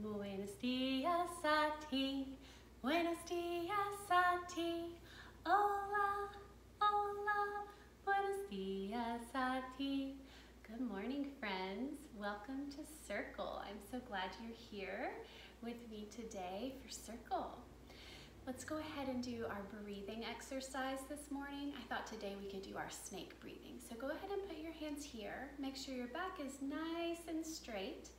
Buenos dias a ti. Buenos dias a ti. Hola, hola. Buenos dias a ti. Good morning, friends. Welcome to Circle. I'm so glad you're here with me today for Circle. Let's go ahead and do our breathing exercise this morning. I thought today we could do our snake breathing. So go ahead and put your hands here. Make sure your back is nice and straight.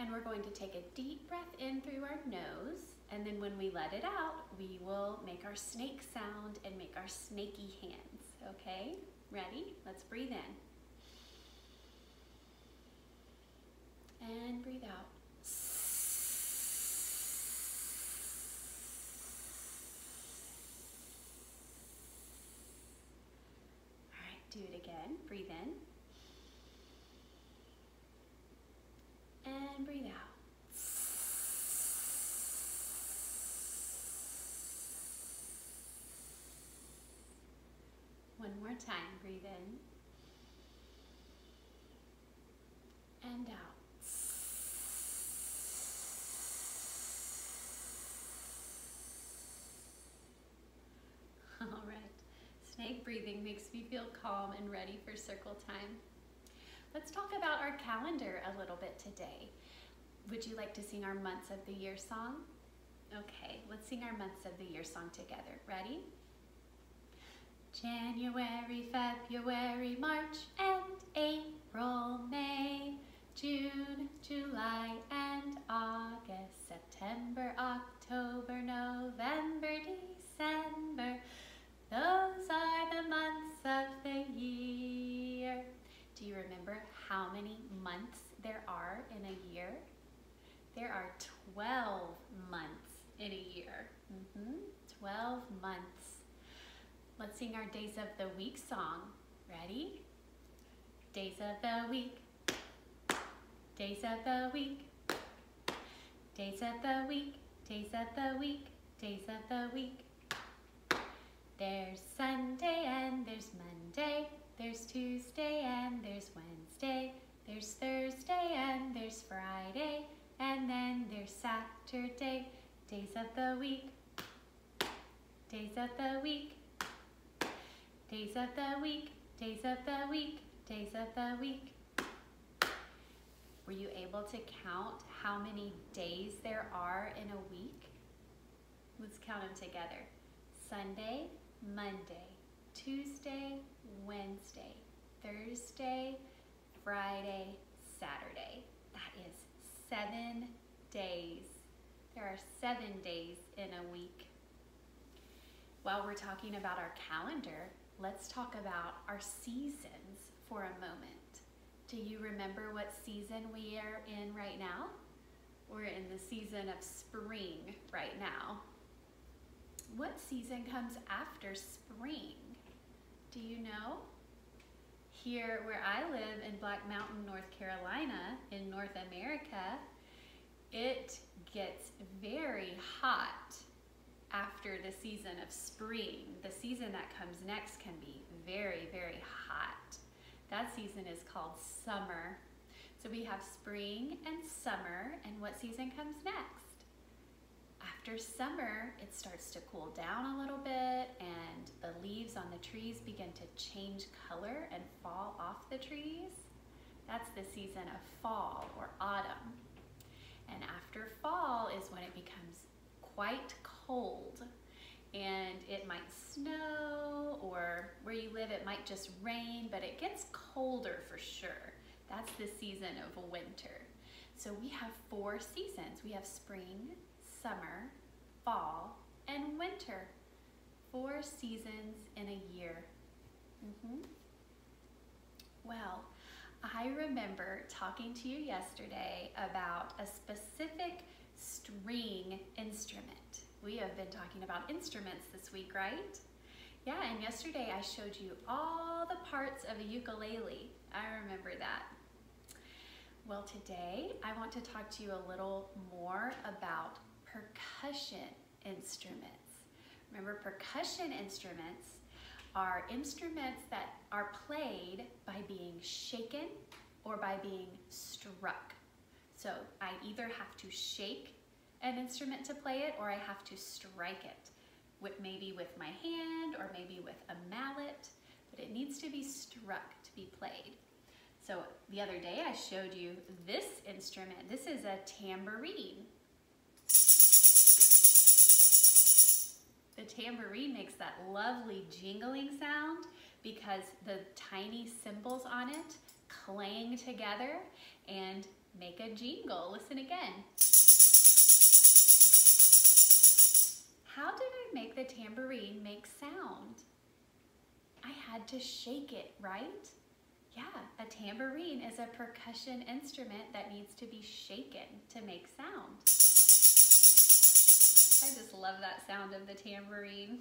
And we're going to take a deep breath in through our nose. And then when we let it out, we will make our snake sound and make our snaky hands. Okay? Ready? Let's breathe in. And breathe out. Do it again. Breathe in. And breathe out. One more time. Breathe in. And out. All right. Snake breathing makes me feel calm and ready for circle time. Let's talk about our calendar a little bit today. Would you like to sing our months of the year song? Okay, let's sing our months of the year song together. Ready? January, February, March, and April, May, June, July, and August, September, October, November, December, those are many months there are in a year? There are 12 months in a year. Mm -hmm. 12 months. Let's sing our Days of the Week song. Ready? Days of the week. Days of the week. Days of the week. Days of the week. Days of the week. There's Sunday and there's Monday. There's Tuesday and there's Wednesday. There's Thursday and there's Friday. And then there's Saturday. Days of the week. Days of the week. Days of the week. Days of the week. Days of the week. Were you able to count how many days there are in a week? Let's count them together. Sunday, Monday, Tuesday, Wednesday, Thursday, Friday, Saturday. That is seven days. There are seven days in a week. While we're talking about our calendar, let's talk about our seasons for a moment. Do you remember what season we are in right now? We're in the season of spring right now. What season comes after spring? Do you know? Here where I live in Black Mountain, North Carolina, in North America, it gets very hot after the season of spring. The season that comes next can be very, very hot. That season is called summer. So we have spring and summer, and what season comes next? After summer, it starts to cool down a little bit and the leaves on the trees begin to change color and fall off the trees. That's the season of fall or autumn. And after fall is when it becomes quite cold and it might snow or where you live it might just rain, but it gets colder for sure. That's the season of winter. So we have four seasons. We have spring, summer, fall, and winter. Four seasons in a year. Mm -hmm. Well, I remember talking to you yesterday about a specific string instrument. We have been talking about instruments this week, right? Yeah, and yesterday I showed you all the parts of a ukulele. I remember that. Well, today I want to talk to you a little more about percussion instruments. Remember, percussion instruments are instruments that are played by being shaken or by being struck. So I either have to shake an instrument to play it or I have to strike it, with maybe with my hand or maybe with a mallet, but it needs to be struck to be played. So the other day I showed you this instrument. This is a tambourine. Tambourine makes that lovely jingling sound because the tiny cymbals on it clang together and make a jingle. Listen again. How did I make the tambourine make sound? I had to shake it, right? Yeah, a tambourine is a percussion instrument that needs to be shaken to make sound. I just love that sound of the tambourine.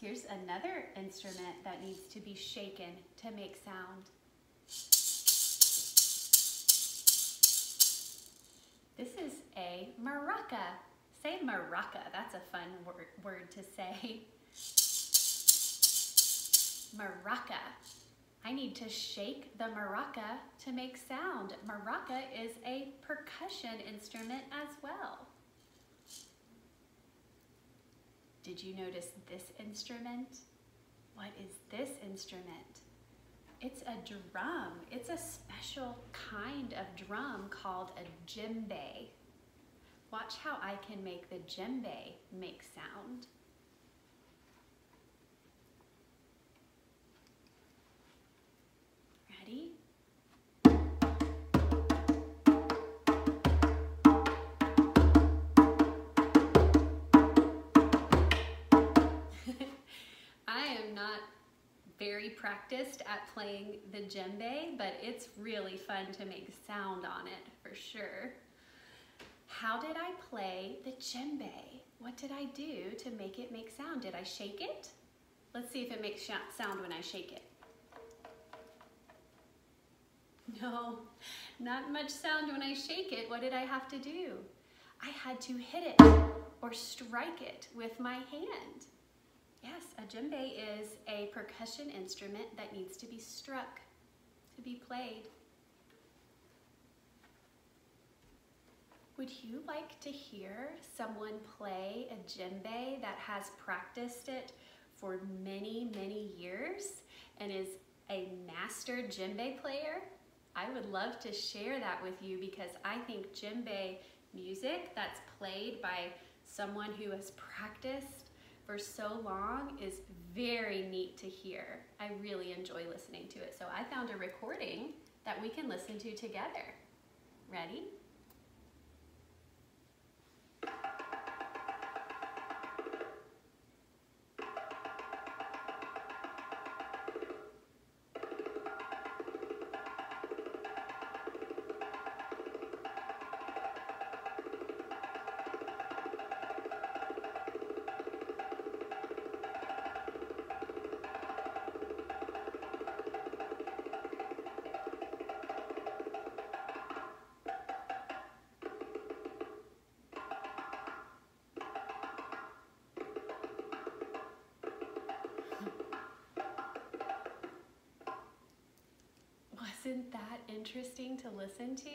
Here's another instrument that needs to be shaken to make sound. This is a maraca. Say maraca, that's a fun word, word to say. Maraca. I need to shake the maraca to make sound. Maraca is a percussion instrument as well. Did you notice this instrument? What is this instrument? It's a drum. It's a special kind of drum called a djembe. Watch how I can make the djembe make sound. Very practiced at playing the djembe, but it's really fun to make sound on it for sure. How did I play the djembe? What did I do to make it make sound? Did I shake it? Let's see if it makes sound when I shake it. No, not much sound when I shake it. What did I have to do? I had to hit it or strike it with my hand. Yes, a djembe is a percussion instrument that needs to be struck to be played. Would you like to hear someone play a djembe that has practiced it for many, many years and is a master djembe player? I would love to share that with you because I think djembe music that's played by someone who has practiced for so long is very neat to hear. I really enjoy listening to it. So I found a recording that we can listen to together. Ready? Wasn't that interesting to listen to?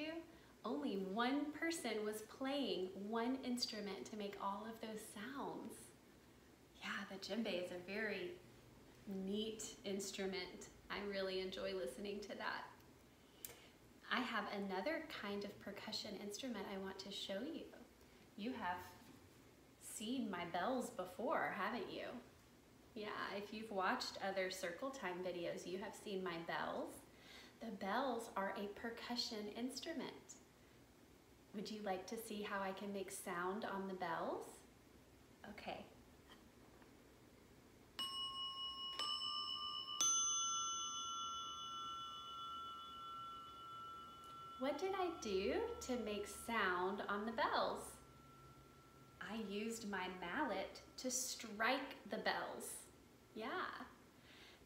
Only one person was playing one instrument to make all of those sounds. Yeah, the djembe is a very neat instrument. I really enjoy listening to that. I have another kind of percussion instrument I want to show you. You have seen my bells before, haven't you? Yeah, if you've watched other circle time videos, you have seen my bells. The bells are a percussion instrument. Would you like to see how I can make sound on the bells? Okay. What did I do to make sound on the bells? I used my mallet to strike the bells. Yeah.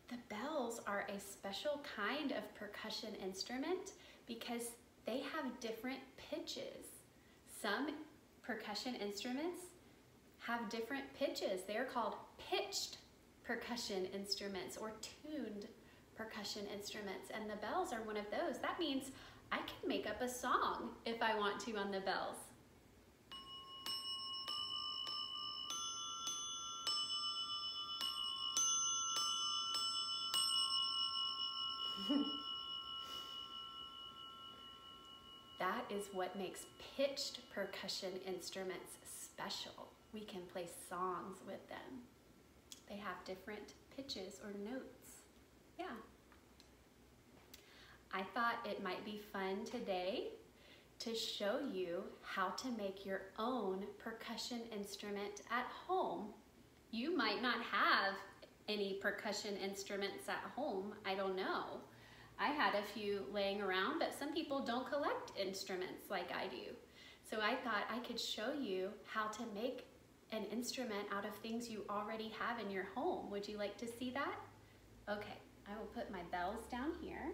The bells are a special kind of percussion instrument because they have different pitches. Some percussion instruments have different pitches. They're called pitched percussion instruments or tuned percussion instruments and the bells are one of those. That means I can make up a song if I want to on the bells. that is what makes pitched percussion instruments special. We can play songs with them. They have different pitches or notes. Yeah. I thought it might be fun today to show you how to make your own percussion instrument at home. You might not have any percussion instruments at home, I don't know. I had a few laying around, but some people don't collect instruments like I do. So I thought I could show you how to make an instrument out of things you already have in your home. Would you like to see that? Okay, I will put my bells down here.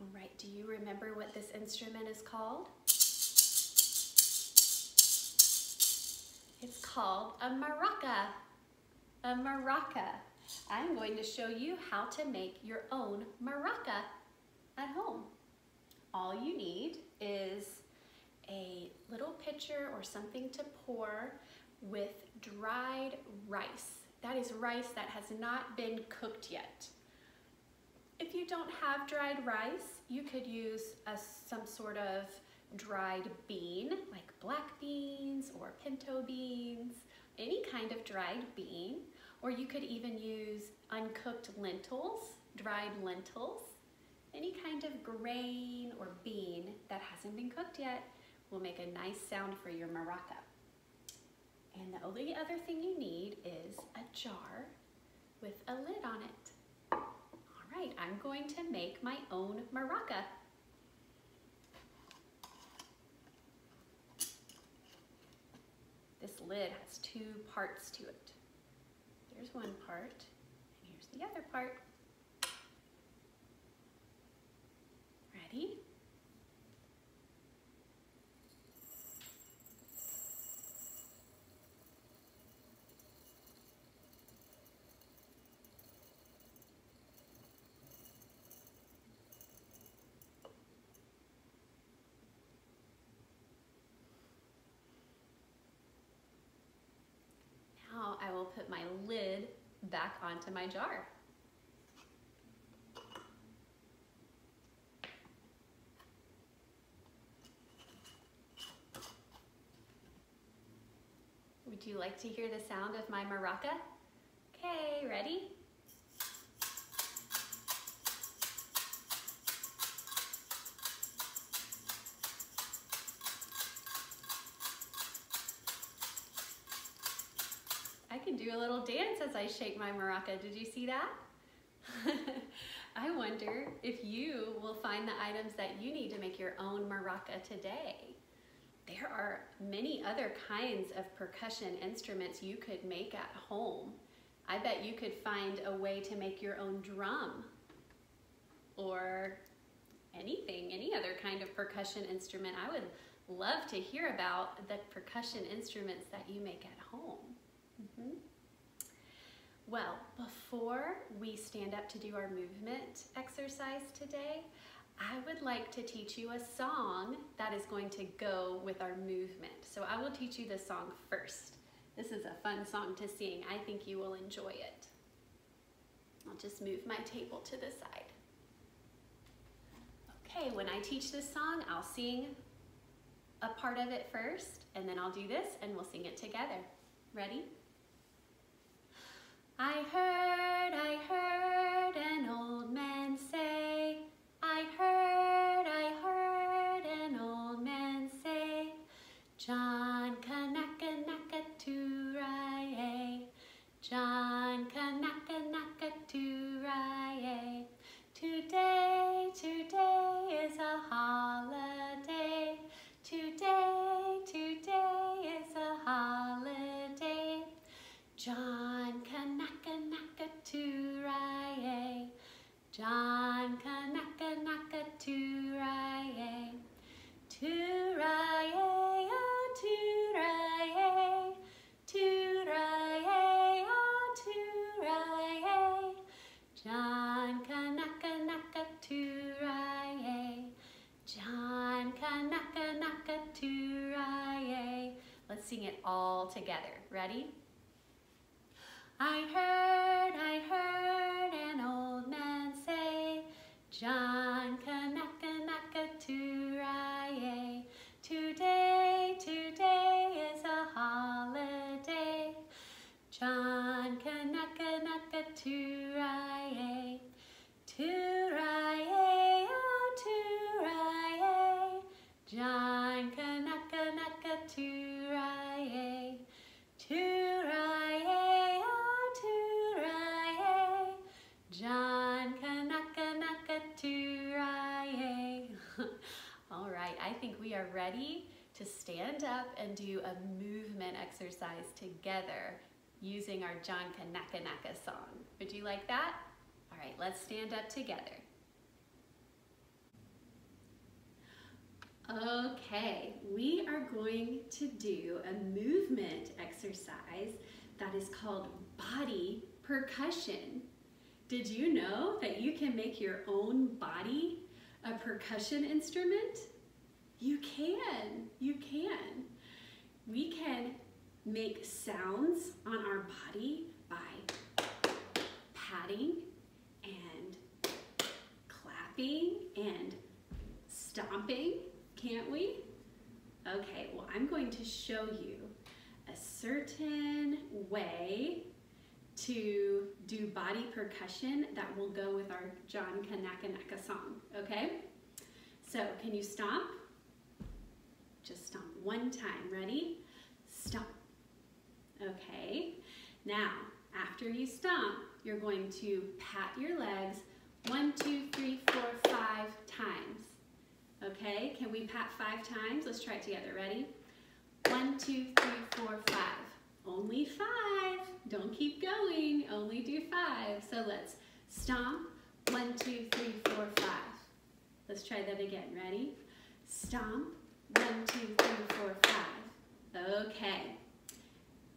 All right, do you remember what this instrument is called? It's called a maraca. A maraca. I'm going to show you how to make your own maraca at home. All you need is a little pitcher or something to pour with dried rice. That is rice that has not been cooked yet. If you don't have dried rice, you could use a, some sort of dried bean, like black beans or pinto beans, any kind of dried bean, or you could even use uncooked lentils, dried lentils, any kind of grain or bean that hasn't been cooked yet will make a nice sound for your maraca. And the only other thing you need is a jar with a lid on it. All right, I'm going to make my own maraca. Lid has two parts to it. There's one part, and here's the other part. Ready? Now I will put my lid back onto my jar. Would you like to hear the sound of my maraca? Okay, ready? Do a little dance as I shake my maraca. Did you see that? I wonder if you will find the items that you need to make your own maraca today. There are many other kinds of percussion instruments you could make at home. I bet you could find a way to make your own drum or anything, any other kind of percussion instrument. I would love to hear about the percussion instruments that you make at home. Mm -hmm. Well, before we stand up to do our movement exercise today, I would like to teach you a song that is going to go with our movement. So I will teach you the song first. This is a fun song to sing. I think you will enjoy it. I'll just move my table to the side. Okay, when I teach this song, I'll sing a part of it first, and then I'll do this, and we'll sing it together. Ready? I heard, I heard an old man say, I heard, I heard an old man say, John sing it all together. Ready? I heard, I heard an old man say, John Kanaka Naka Turaye. Today, today is a holiday. John Kanaka Turaye. Turaye, oh Turaye. John Kanaka Turaye. Are ready to stand up and do a movement exercise together using our John Kanaka Naka song. Would you like that? All right, let's stand up together. Okay, we are going to do a movement exercise that is called body percussion. Did you know that you can make your own body a percussion instrument? You can, you can. We can make sounds on our body by patting and clapping and stomping can't we? Okay, well I'm going to show you a certain way to do body percussion that will go with our John Kanaka Naka song, okay? So can you stomp? Just stomp one time, ready? Stomp. Okay, now after you stomp, you're going to pat your legs one, two, three, four, five times. Okay, can we pat five times? Let's try it together. Ready? One, two, three, four, five. Only five. Don't keep going. Only do five. So let's stomp. One, two, three, four, five. Let's try that again. Ready? Stomp. One, two, three, four, five. Okay.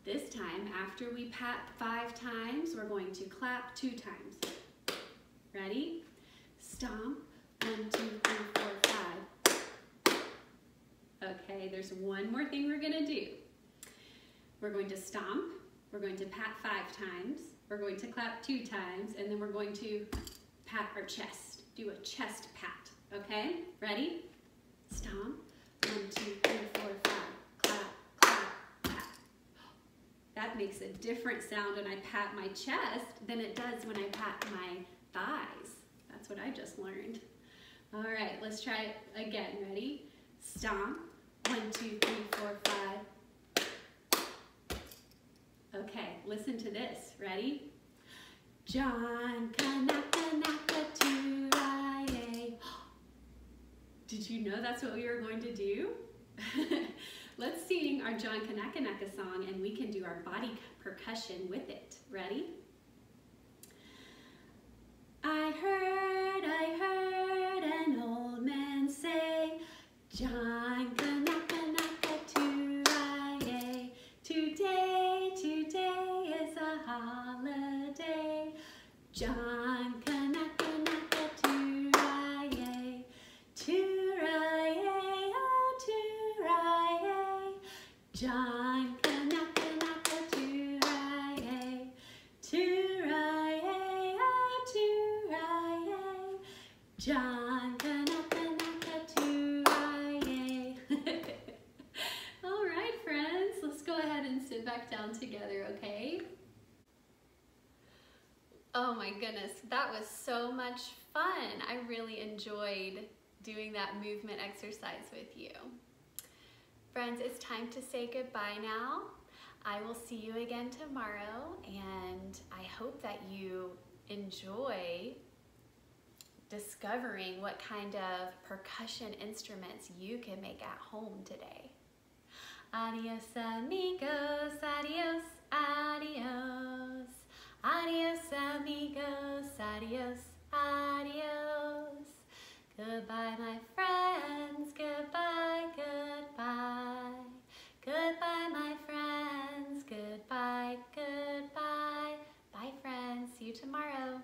This time, after we pat five times, we're going to clap two times. Ready? Stomp. One, two, three, four, five. Okay, there's one more thing we're gonna do. We're going to stomp, we're going to pat five times, we're going to clap two times, and then we're going to pat our chest. Do a chest pat, okay? Ready? Stomp, one, two, three, four, five. Clap, clap, pat. That makes a different sound when I pat my chest than it does when I pat my thighs. That's what I just learned. All right, let's try it again. Ready? Stomp. One, two, three, four, five. Okay, listen to this. Ready? John Kanaka Naka Turaye. You know that's what we were going to do? Let's sing our John Kanaka Naka song and we can do our body percussion with it. Ready? I heard, I heard an old man say, John Kanaka Naka Turaye. Today, today is a holiday. John John All right, friends, let's go ahead and sit back down together, okay? Oh my goodness, that was so much fun. I really enjoyed doing that movement exercise with you. Friends, it's time to say goodbye now. I will see you again tomorrow and I hope that you enjoy discovering what kind of percussion instruments you can make at home today. Adios amigos, adios, adios. Adios amigos, adios, adios. Goodbye my friends, goodbye, goodbye. Goodbye my friends, goodbye, goodbye. Bye friends, see you tomorrow.